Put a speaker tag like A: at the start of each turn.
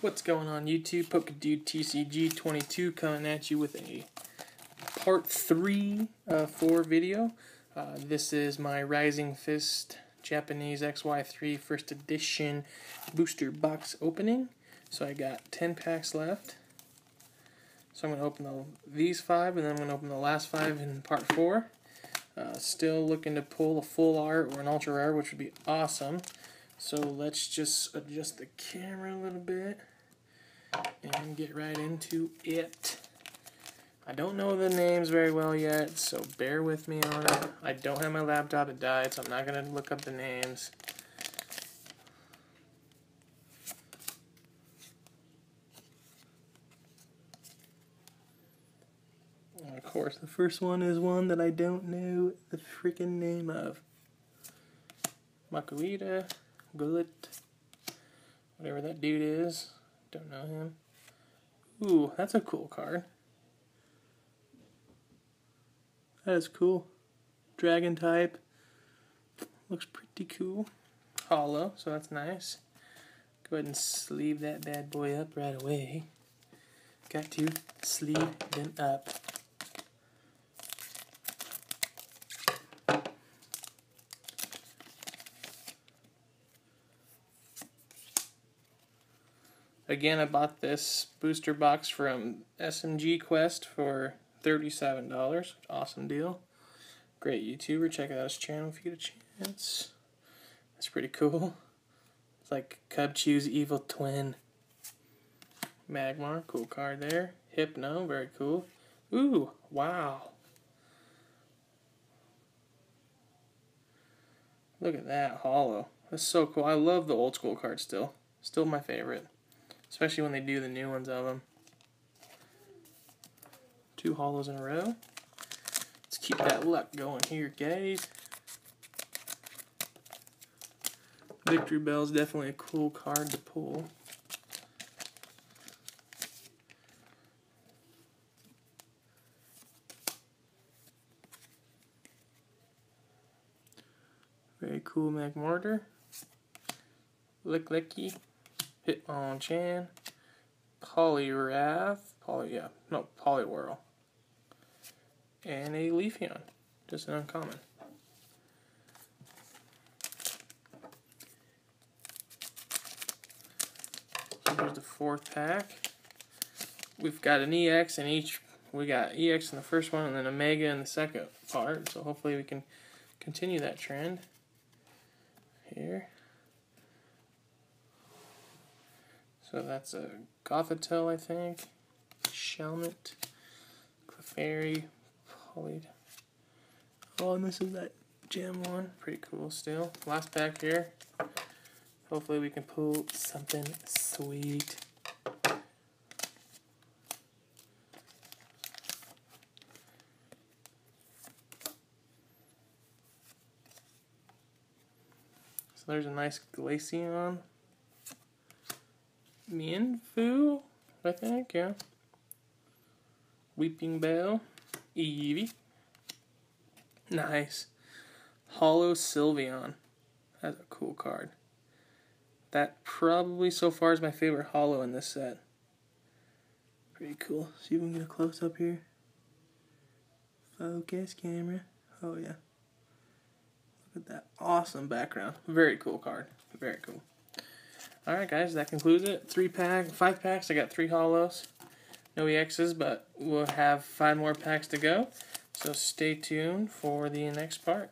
A: What's going on YouTube? PokeDude TCG22 coming at you with a part 3 uh, 4 video. Uh, this is my Rising Fist Japanese XY3 first edition booster box opening. So I got 10 packs left. So I'm going to open the, these 5 and then I'm going to open the last 5 in part 4. Uh, still looking to pull a full art or an ultra rare which would be awesome. So let's just adjust the camera a little bit and get right into it. I don't know the names very well yet, so bear with me on it. I don't have my laptop, it died, so I'm not going to look up the names. of course, the first one is one that I don't know the freaking name of. Makuhita. Gullet, whatever that dude is. Don't know him. Ooh, that's a cool card. That is cool. Dragon type. Looks pretty cool. Holo, so that's nice. Go ahead and sleeve that bad boy up right away. Got to sleeve them up. Again, I bought this booster box from SMG Quest for $37. Awesome deal. Great YouTuber. Check out his channel if you get a chance. That's pretty cool. It's like Cubchoo's evil twin. Magmar, cool card there. Hypno, very cool. Ooh, wow. Look at that, holo. That's so cool. I love the old school card still. Still my favorite. Especially when they do the new ones of them. Two holos in a row. Let's keep that luck going here, guys. Victreebel is definitely a cool card to pull. Very cool Magmortar. Lickilicky. Hitmonchan, Poliwrath, Poly, yeah, no, Poliwhirl, and a Leafeon, just an uncommon. So here's the fourth pack. We've got an EX in each. We got EX in the first one and then Omega in the second part. So hopefully we can continue that trend here. So that's a Gothitelle, I think. Shelmet, Clefairy, Poly. Oh, and this is that gem one. Pretty cool still. Last pack here. Hopefully we can pull something sweet. So there's a nice Glaceon. Mienfoo, I think, yeah. Weepinbell, Eevee. Nice. Holo Sylveon. That's a cool card. That probably so far is my favorite holo in this set. Pretty cool. See if we can get a close up here. Focus camera. Oh yeah. Look at that awesome background. Very cool card. Very cool. Alright guys, that concludes it. Three pack, five packs. I got three holos. No EXs, but we'll have five more packs to go. So stay tuned for the next part.